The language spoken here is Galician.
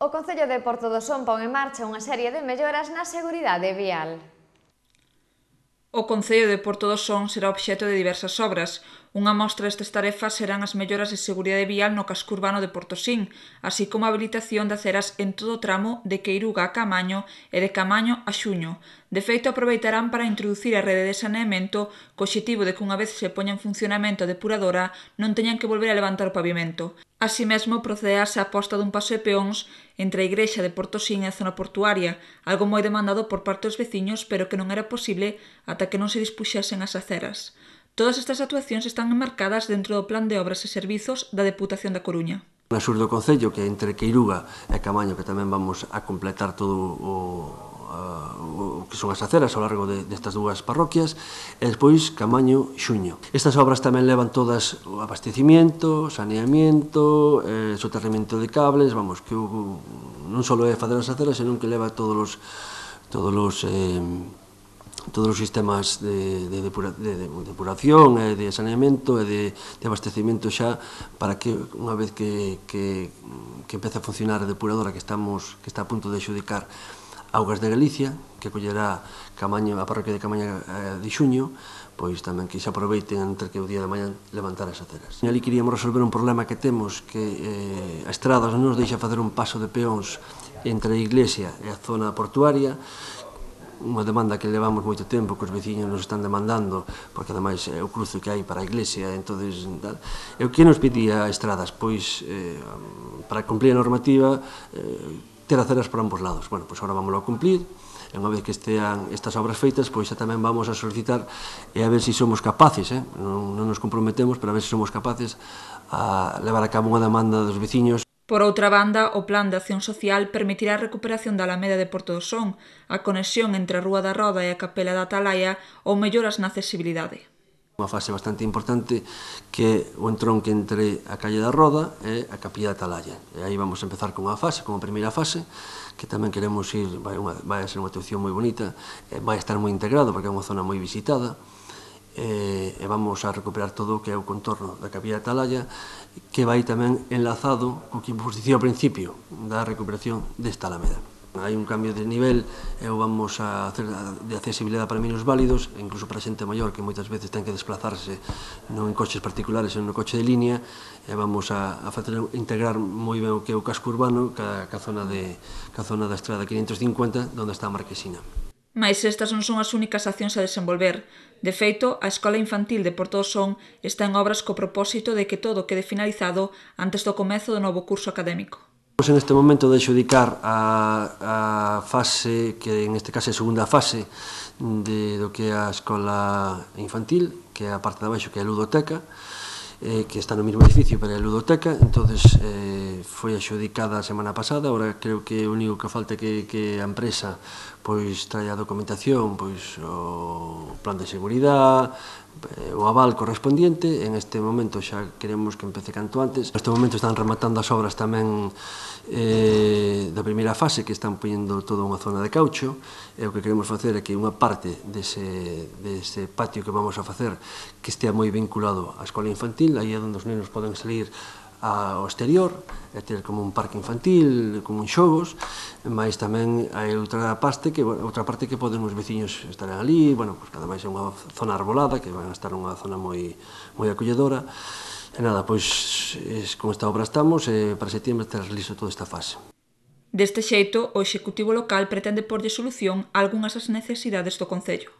O Concello de Porto do Son pon en marcha unha serie de melloras na seguridade vial. O Concello de Porto do Son será obxeto de diversas obras, Unha mostra destas tarefas serán as melloras de seguridade vial no casco urbano de Portosín, así como a habilitación de aceras en todo o tramo de Queiruga a Camaño e de Camaño a Xuño. De feito, aproveitarán para introducir a rede de saneamento co objetivo de que unha vez se poña en funcionamento a depuradora non teñan que volver a levantar o pavimento. Así mesmo, procedease a aposta dun paso de peóns entre a igrexa de Portosín e a zona portuaria, algo moi demandado por parte dos veciños pero que non era posible ata que non se dispuxasen as aceras. Todas estas actuacións están enmarcadas dentro do Plan de Obras e Servizos da Deputación da Coruña. Na sur do Concello, que é entre Queiruga e Camaño, que tamén vamos a completar todo o, o que son as aceras ao largo de, destas dúas parroquias e despois Camaño Xuño. Estas obras tamén levan todas o abastecimiento, saneamiento, eh, soterramento de cables, vamos, que o, non só é facer as aceras, senón que leva todos os todos os eh, todos os sistemas de, de, depura, de, de depuración e de saneamento e de, de abastecimento xa para que unha vez que, que, que empece a funcionar a depuradora que estamos que está a punto de xudicar Augas de Galicia, que collerá Camaño, a parroquia de Camaña eh, de xuño, pois tamén que se aproveiten entre que o día de mañan levantar as aceras. E ali queríamos resolver un problema que temos que eh, a estrada non nos deixa facer un paso de peóns entre a iglesia e a zona portuaria, unha demanda que levamos moito tempo que os veciños nos están demandando porque ademais é o cruzo que hai para a iglesia entonces, e o que nos pedía a estradas? pois eh, para cumplir a normativa eh, ter aceras por ambos lados bueno, pois agora vamos a cumplir e unha vez que estean estas obras feitas, pois xa tamén vamos a solicitar e a ver se si somos capaces, eh? non, non nos comprometemos, pero a ver se si somos capaces a levar a cabo unha demanda dos veciños Por outra banda, o Plan de Acción Social permitirá a recuperación da Alameda de Porto do Son, a conexión entre a Rúa da Roda e a Capela da Atalaia ou melloras na accesibilidade. Unha fase bastante importante que o entronque entre a calle da Roda e a Capilla da Atalaya. E aí vamos a empezar con a fase, con a primeira fase, que tamén queremos ir, vai, unha, vai a ser unha atención moi bonita, e vai estar moi integrado porque é unha zona moi visitada, e, e vamos a recuperar todo o que é o contorno da Capilla de Atalaya que vai tamén enlazado co que vos dicía ao principio da recuperación desta alameda. Hai un cambio de nivel e vamos a hacer de accesibilidade para menos válidos, incluso para xente maior que moitas veces ten que desplazarse non en coches particulares, en no coche de línea, e vamos a, a facer integrar moi ben o que é o casco urbano ca, ca zona de ca zona da estrada 550 onde está a Marquesina. Mais estas non son as únicas accións a desenvolver. De feito, a Escola Infantil de Porto Son está en obras co propósito de que todo quede finalizado antes do comezo do novo curso académico. Estamos en este momento de xudicar a, a fase, que en este caso é a segunda fase, de, do que é a escola infantil, que é a parte de abaixo que é a ludoteca, eh, que está no mesmo edificio para a ludoteca, entonces eh, foi axudicada a semana pasada, agora creo que o único que falta que, que a empresa pois trae a documentación, pois o plan de seguridade, eh, o aval correspondiente. En este momento xa queremos que empece canto antes. Neste momento están rematando as obras tamén eh, da primeira fase que están poñendo toda unha zona de caucho e o que queremos facer é que unha parte dese, dese patio que vamos a facer que estea moi vinculado á escola infantil, aí é onde os nenos poden salir ao exterior, e ter como un parque infantil, como un xogos, mas tamén hai outra parte que bueno, outra parte que poden os veciños estar ali, bueno, pois cada ademais é unha zona arbolada que van a estar unha zona moi moi acolledora. E nada, pois es, con esta obra estamos e para setembro terás listo toda esta fase. Deste xeito, o Executivo local pretende porlle solución a algunhas das necesidades do Concello.